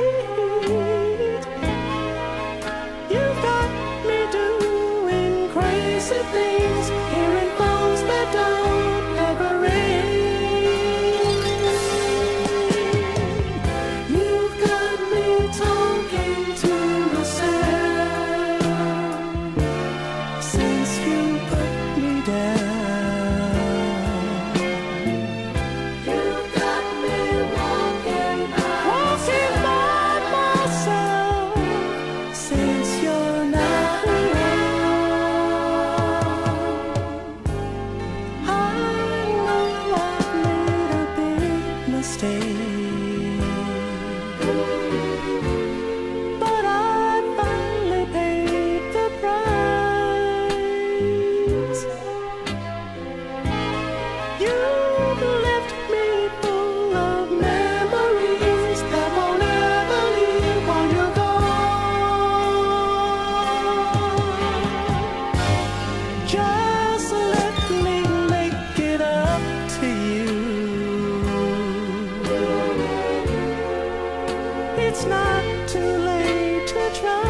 street. 求。Try.